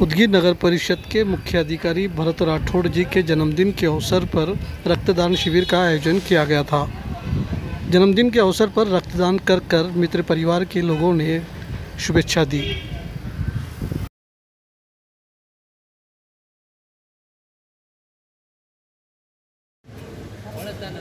उदगीर नगर परिषद के मुख्य अधिकारी भरत राठौड़ जी के जन्मदिन के अवसर पर रक्तदान शिविर का आयोजन किया गया था। जन्मदिन के अवसर पर रक्तदान कर कर मित्र परिवार के लोगों ने शुभेच्छा दी। ಒಳತನ